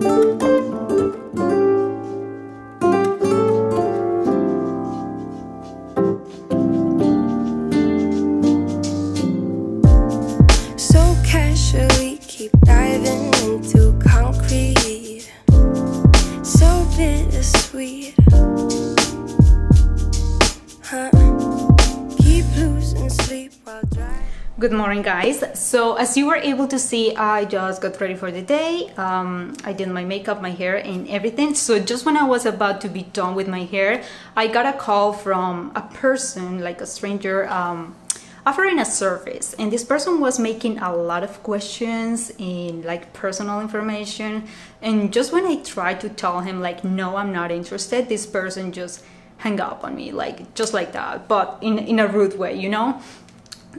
So So as you were able to see, I just got ready for the day. Um, I did my makeup, my hair and everything. So just when I was about to be done with my hair, I got a call from a person, like a stranger, um, offering a service. And this person was making a lot of questions in like personal information. And just when I tried to tell him like, no, I'm not interested, this person just hung up on me, like just like that, but in, in a rude way, you know?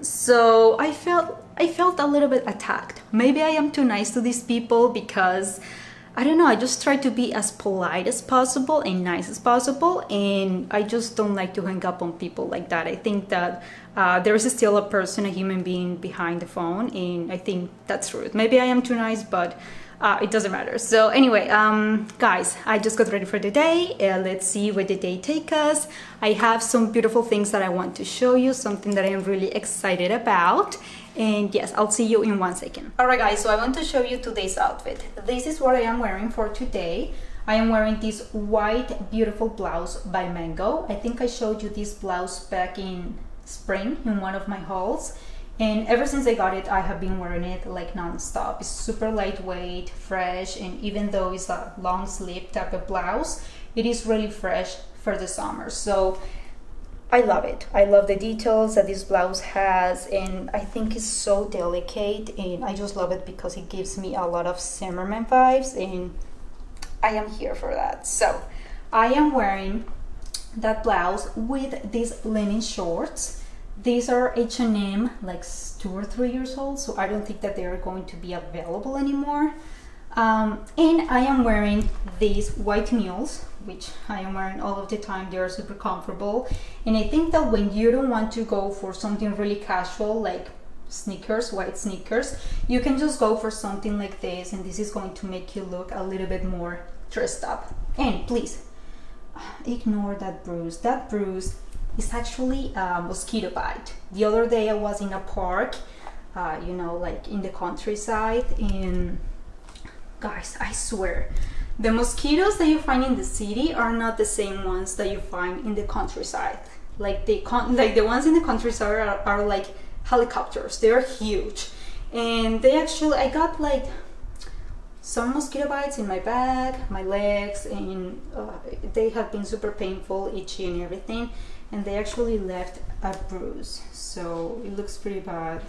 so i felt i felt a little bit attacked maybe i am too nice to these people because i don't know i just try to be as polite as possible and nice as possible and i just don't like to hang up on people like that i think that uh, there is still a person a human being behind the phone and i think that's rude maybe i am too nice but uh, it doesn't matter. So anyway, um, guys, I just got ready for the day. Uh, let's see where the day take us. I have some beautiful things that I want to show you, something that I am really excited about. And yes, I'll see you in one second. Alright guys, so I want to show you today's outfit. This is what I am wearing for today. I am wearing this white beautiful blouse by Mango. I think I showed you this blouse back in spring in one of my hauls and ever since I got it I have been wearing it like non-stop it's super lightweight fresh and even though it's a long sleeve type of blouse it is really fresh for the summer so I love it. I love the details that this blouse has and I think it's so delicate and I just love it because it gives me a lot of Zimmermann vibes and I am here for that. So I am wearing that blouse with these linen shorts. These are H&M like two or three years old so I don't think that they are going to be available anymore um, and I am wearing these white mules which I am wearing all of the time. They are super comfortable. And I think that when you don't want to go for something really casual like sneakers white sneakers you can just go for something like this and this is going to make you look a little bit more dressed up. And please ignore that bruise. That bruise is actually a mosquito bite. The other day I was in a park, uh, you know, like in the countryside, and guys, I swear, the mosquitoes that you find in the city are not the same ones that you find in the countryside. Like the con like the ones in the countryside are, are like helicopters. They're huge, and they actually I got like some mosquito bites in my back, my legs, and uh, they have been super painful, itchy, and everything and they actually left a bruise so it looks pretty bad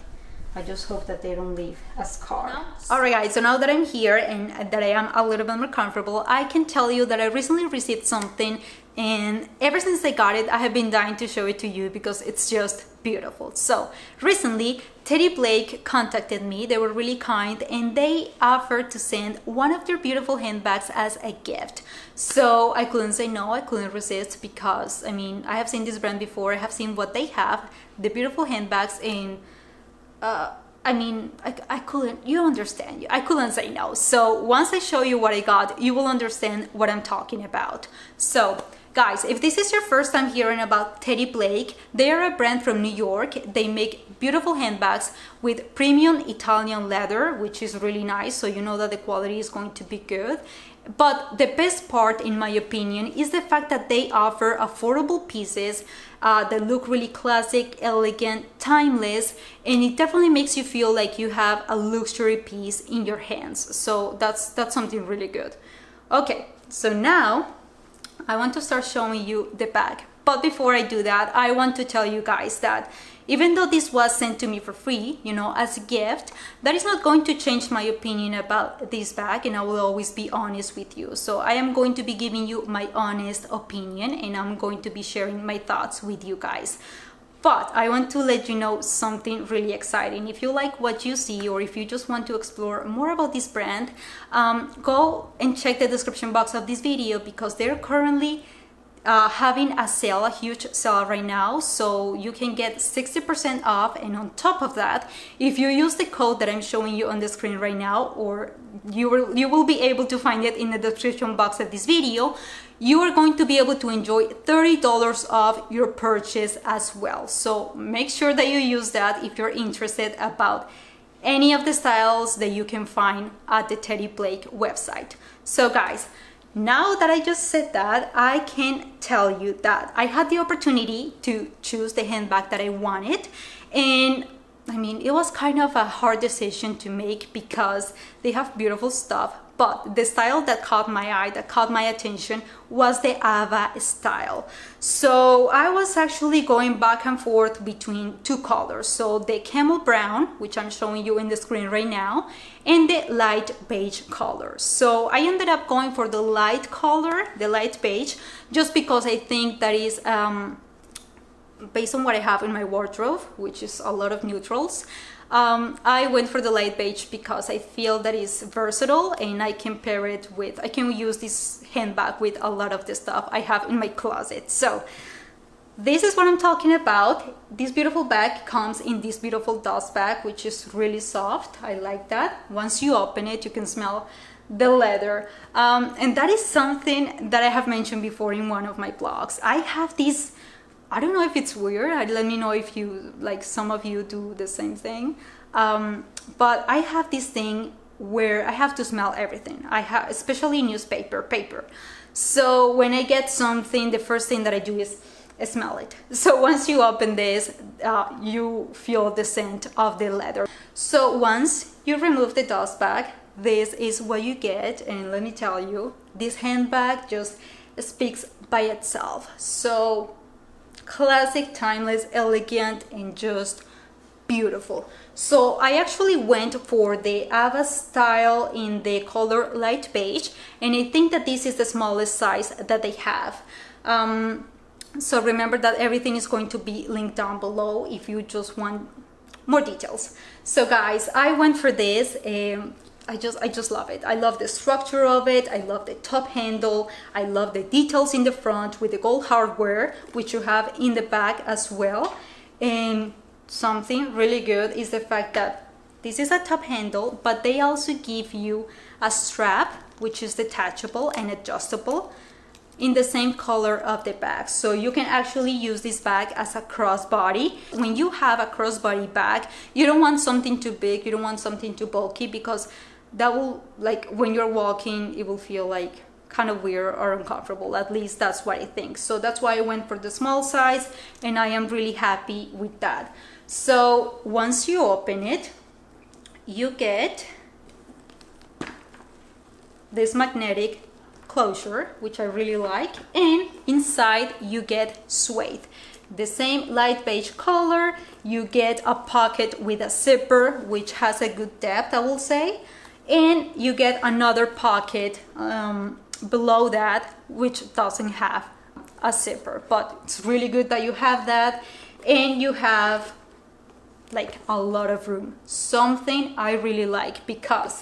I just hope that they don't leave a scar. No. Alright guys, so now that I'm here and that I am a little bit more comfortable, I can tell you that I recently received something and ever since I got it, I have been dying to show it to you because it's just beautiful. So recently, Teddy Blake contacted me, they were really kind and they offered to send one of their beautiful handbags as a gift. So I couldn't say no, I couldn't resist because I mean, I have seen this brand before, I have seen what they have, the beautiful handbags and uh, I mean, I, I couldn't, you understand, I couldn't say no. So once I show you what I got, you will understand what I'm talking about. So guys, if this is your first time hearing about Teddy Blake, they are a brand from New York. They make beautiful handbags with premium Italian leather, which is really nice. So you know that the quality is going to be good. But the best part, in my opinion, is the fact that they offer affordable pieces uh, that look really classic, elegant, timeless, and it definitely makes you feel like you have a luxury piece in your hands. So that's that's something really good. Okay, so now I want to start showing you the bag. But before I do that, I want to tell you guys that even though this was sent to me for free, you know, as a gift, that is not going to change my opinion about this bag and I will always be honest with you. So I am going to be giving you my honest opinion and I'm going to be sharing my thoughts with you guys. But I want to let you know something really exciting. If you like what you see or if you just want to explore more about this brand, um, go and check the description box of this video because they're currently uh, having a sale, a huge sale right now. So you can get 60% off. And on top of that, if you use the code that I'm showing you on the screen right now, or you will, you will be able to find it in the description box of this video, you are going to be able to enjoy $30 off your purchase as well. So make sure that you use that if you're interested about any of the styles that you can find at the Teddy Blake website. So guys, now that I just said that, I can tell you that I had the opportunity to choose the handbag that I wanted. And I mean, it was kind of a hard decision to make because they have beautiful stuff, but the style that caught my eye, that caught my attention was the Ava style. So I was actually going back and forth between two colors. So the camel brown, which I'm showing you in the screen right now, and the light beige color. So I ended up going for the light color, the light beige, just because I think that is um, based on what I have in my wardrobe, which is a lot of neutrals, um, I went for the light beige because I feel that is versatile and I can pair it with, I can use this handbag with a lot of the stuff I have in my closet. So this is what I'm talking about. This beautiful bag comes in this beautiful dust bag, which is really soft. I like that. Once you open it, you can smell the leather. Um, and that is something that I have mentioned before in one of my blogs. I have this I don't know if it's weird. Let me know if you, like some of you do the same thing. Um, but I have this thing where I have to smell everything. I have, especially newspaper, paper. So when I get something, the first thing that I do is smell it. So once you open this, uh, you feel the scent of the leather. So once you remove the dust bag, this is what you get. And let me tell you, this handbag just speaks by itself. So classic, timeless, elegant, and just beautiful. So I actually went for the Ava style in the color light beige, and I think that this is the smallest size that they have. Um, so remember that everything is going to be linked down below if you just want more details. So guys, I went for this. Um, I just I just love it. I love the structure of it. I love the top handle. I love the details in the front with the gold hardware, which you have in the back as well. And something really good is the fact that this is a top handle, but they also give you a strap, which is detachable and adjustable in the same color of the bag. So you can actually use this bag as a crossbody. When you have a crossbody bag, you don't want something too big, you don't want something too bulky because that will like when you're walking it will feel like kind of weird or uncomfortable. At least that's what I think. So that's why I went for the small size and I am really happy with that. So once you open it you get this magnetic closure which I really like and inside you get suede. The same light beige color you get a pocket with a zipper which has a good depth I will say and you get another pocket um, below that which doesn't have a zipper. But it's really good that you have that. And you have like a lot of room. Something I really like because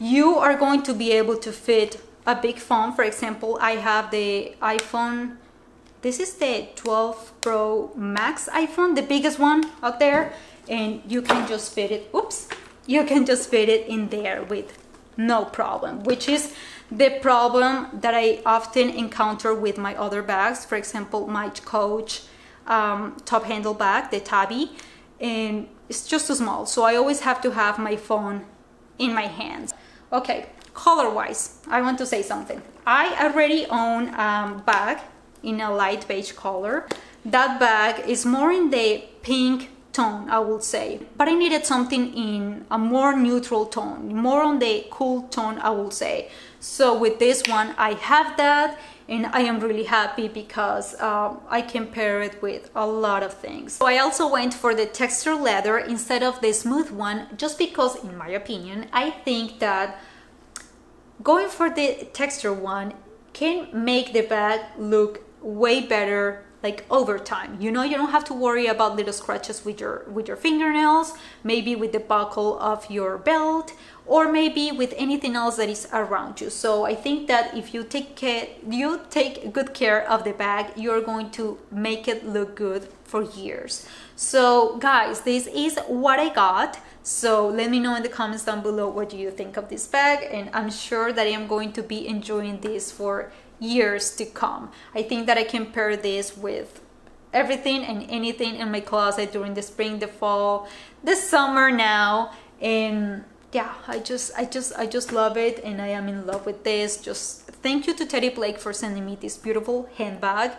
you are going to be able to fit a big phone. For example I have the iPhone. This is the 12 Pro Max iPhone the biggest one out there. And you can just fit it. Oops you can just fit it in there with no problem, which is the problem that I often encounter with my other bags. For example, my Coach um, top handle bag, the Tabby, and it's just too small. So I always have to have my phone in my hands. Okay, color-wise, I want to say something. I already own a bag in a light beige color. That bag is more in the pink tone, I would say. But I needed something in a more neutral tone, more on the cool tone, I would say. So with this one, I have that and I am really happy because um, I can pair it with a lot of things. So I also went for the texture leather instead of the smooth one just because in my opinion I think that going for the texture one can make the bag look way better like over time. You know you don't have to worry about little scratches with your with your fingernails maybe with the buckle of your belt or maybe with anything else that is around you. So i think that if you take care you take good care of the bag you're going to make it look good for years. So guys this is what i got. So let me know in the comments down below what do you think of this bag and i'm sure that i am going to be enjoying this for years to come i think that i can pair this with everything and anything in my closet during the spring the fall the summer now and yeah i just i just i just love it and i am in love with this just thank you to teddy blake for sending me this beautiful handbag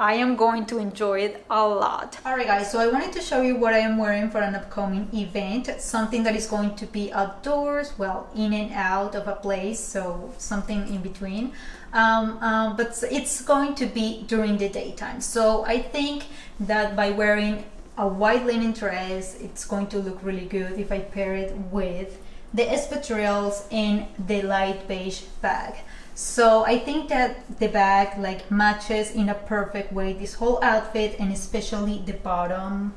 I am going to enjoy it a lot. Alright guys, so I wanted to show you what I am wearing for an upcoming event. Something that is going to be outdoors, well, in and out of a place, so something in between. Um, um, but it's going to be during the daytime. So I think that by wearing a white linen dress, it's going to look really good if I pair it with the espadrilles and the light beige bag. So I think that the bag like matches in a perfect way this whole outfit and especially the bottom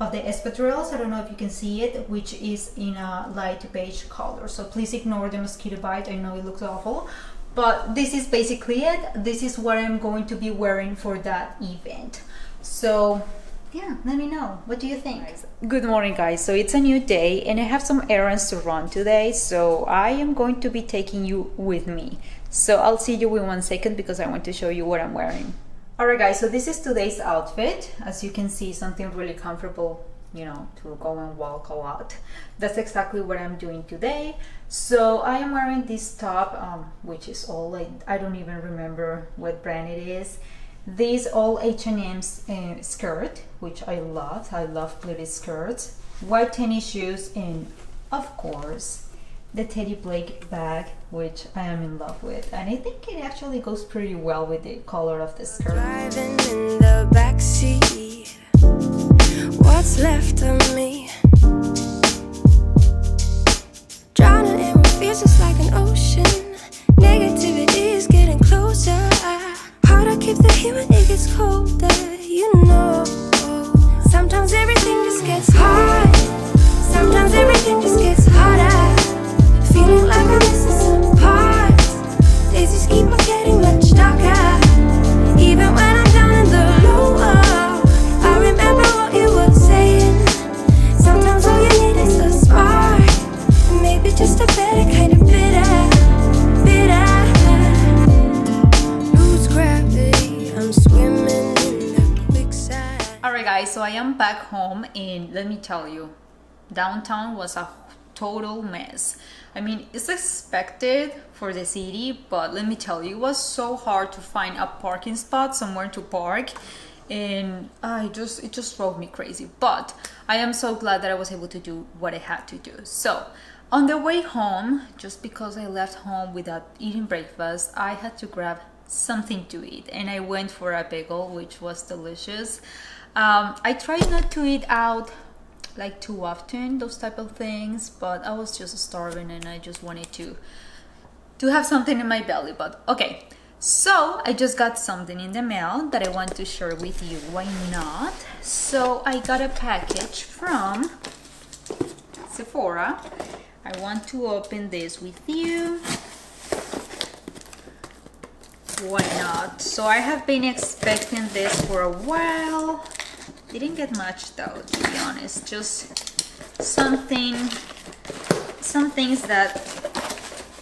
of the espadrilles. I don't know if you can see it, which is in a light beige color. So please ignore the mosquito bite. I know it looks awful, but this is basically it. This is what I'm going to be wearing for that event. So yeah, let me know. What do you think? Good morning, guys. So it's a new day and I have some errands to run today. So I am going to be taking you with me. So I'll see you in one second because I want to show you what I'm wearing. Alright guys, so this is today's outfit. As you can see, something really comfortable, you know, to go and walk a lot. That's exactly what I'm doing today. So I am wearing this top, um, which is all, I, I don't even remember what brand it is. This all H&M's uh, skirt, which I love. I love pleated skirts. White tennis shoes and of course the Teddy Blake bag, which I am in love with. And I think it actually goes pretty well with the color of the skirt. Driving in the what's left of me? Drowning in just like an ocean. Guys, so I am back home and let me tell you, downtown was a total mess. I mean, it's expected for the city, but let me tell you, it was so hard to find a parking spot somewhere to park and I just it just drove me crazy. But I am so glad that I was able to do what I had to do. So, on the way home, just because I left home without eating breakfast, I had to grab something to eat and I went for a bagel, which was delicious. Um, I tried not to eat out like too often those type of things but i was just starving and i just wanted to to have something in my belly. But okay. So i just got something in the mail that i want to share with you. Why not? So i got a package from sephora. I want to open this with you. Why not? So i have been expecting this for a while didn't get much though, to be honest. Just something, some things that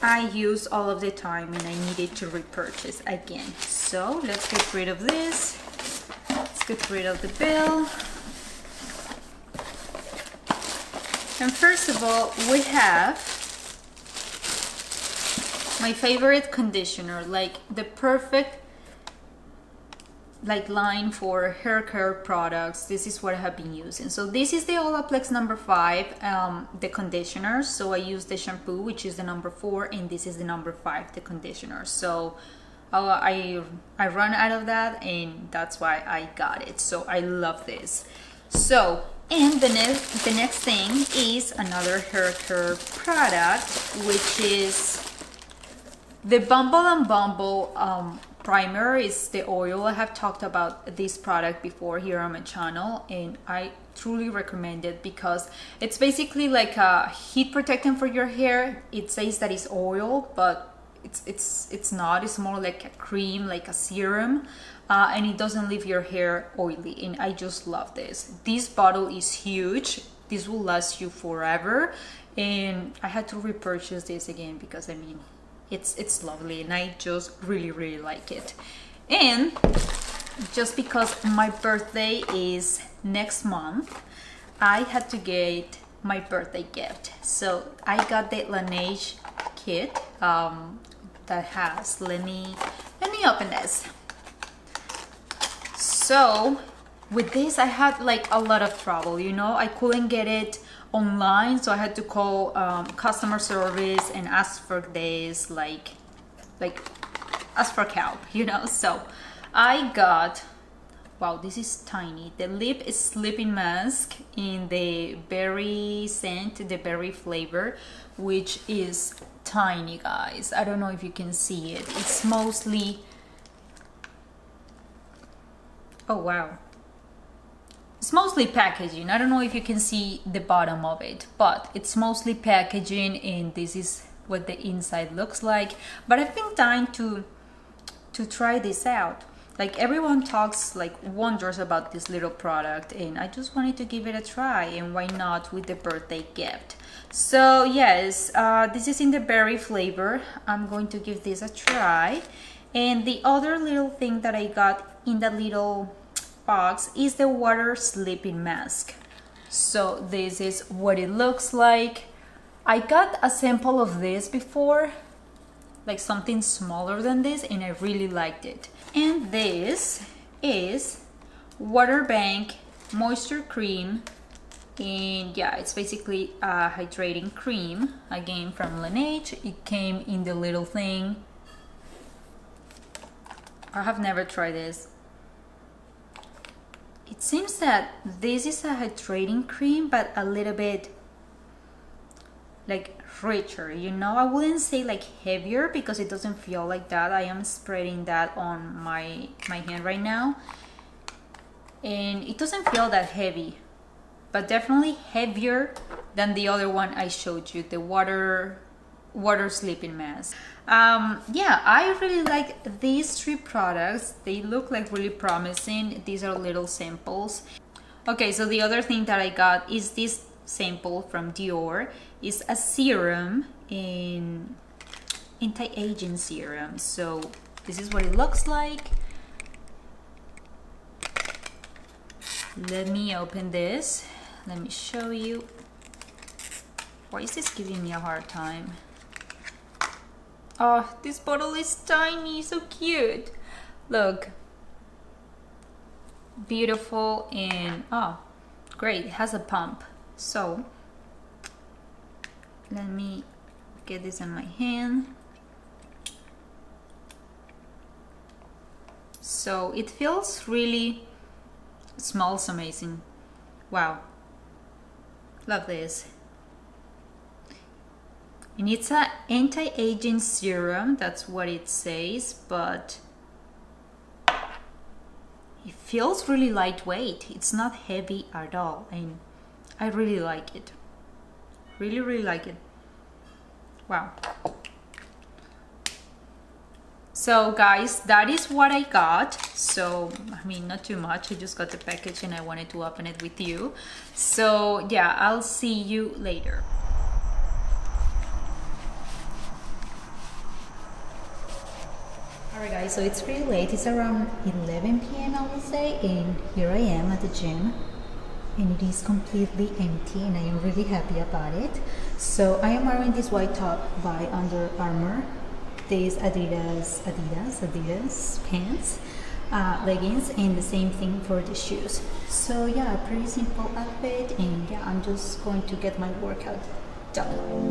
I use all of the time and I needed to repurchase again. So let's get rid of this. Let's get rid of the bill. And first of all, we have my favorite conditioner, like the perfect like line for hair care products this is what i have been using. So this is the olaplex number five um, the conditioner. So i use the shampoo which is the number four and this is the number five the conditioner. So uh, i i run out of that and that's why i got it. So i love this. So and the next the next thing is another hair care product which is the bumble and bumble um, primer is the oil. I have talked about this product before here on my channel and I truly recommend it because it's basically like a heat protectant for your hair. It says that it's oil, but it's it's it's not. It's more like a cream, like a serum. Uh, and it doesn't leave your hair oily and I just love this. This bottle is huge. This will last you forever and I had to repurchase this again because I mean it's it's lovely and I just really really like it. And just because my birthday is next month I had to get my birthday gift. So I got the Laneige kit um, that has let me let me open this so with this I had like a lot of trouble you know? I couldn't get it online so I had to call um, customer service and ask for this like like ask for help you know? So I got wow this is tiny. The lip sleeping mask in the berry scent the berry flavor which is tiny guys. I don't know if you can see it. It's mostly oh wow it's mostly packaging. I don't know if you can see the bottom of it, but it's mostly packaging and this is what the inside looks like. But I've been dying to to try this out. Like everyone talks like wonders about this little product and I just wanted to give it a try and why not with the birthday gift. So yes, uh, this is in the berry flavor. I'm going to give this a try. And the other little thing that I got in the little box is the water sleeping mask. So this is what it looks like. I got a sample of this before, like something smaller than this, and I really liked it. And this is Water Bank Moisture Cream. And yeah, it's basically a hydrating cream, again from Laneige. It came in the little thing. I have never tried this it seems that this is a hydrating cream but a little bit like richer. You know I wouldn't say like heavier because it doesn't feel like that. I am spreading that on my my hand right now. And it doesn't feel that heavy but definitely heavier than the other one I showed you the water water sleeping mask um, yeah I really like these three products. They look like really promising. These are little samples. Okay so the other thing that I got is this sample from Dior. Is a serum in anti-aging serum. So this is what it looks like. Let me open this. Let me show you. Why is this giving me a hard time Oh, this bottle is tiny, so cute. Look. Beautiful and, oh, great, it has a pump. So, let me get this in my hand. So it feels really, smells amazing. Wow, love this and it's an anti-aging serum that's what it says but it feels really lightweight. It's not heavy at all and I really like it. Really really like it. Wow. So guys that is what I got. So I mean not too much. I just got the package and I wanted to open it with you. So yeah I'll see you later Alright guys, so it's pretty late. It's around 11 p.m. I would say and here I am at the gym and it is completely empty and I am really happy about it. So I am wearing this white top by Under Armour. These Adidas, Adidas, Adidas pants, uh, leggings and the same thing for the shoes. So yeah, pretty simple outfit and yeah, I'm just going to get my workout done.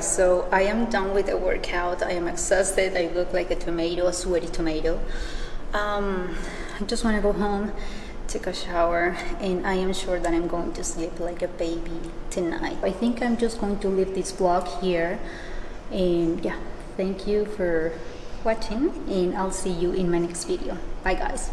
Done with the workout. I am exhausted. I look like a tomato, a sweaty tomato. Um, I just want to go home, take a shower, and I am sure that I'm going to sleep like a baby tonight. I think I'm just going to leave this vlog here. And yeah, thank you for watching, and I'll see you in my next video. Bye, guys.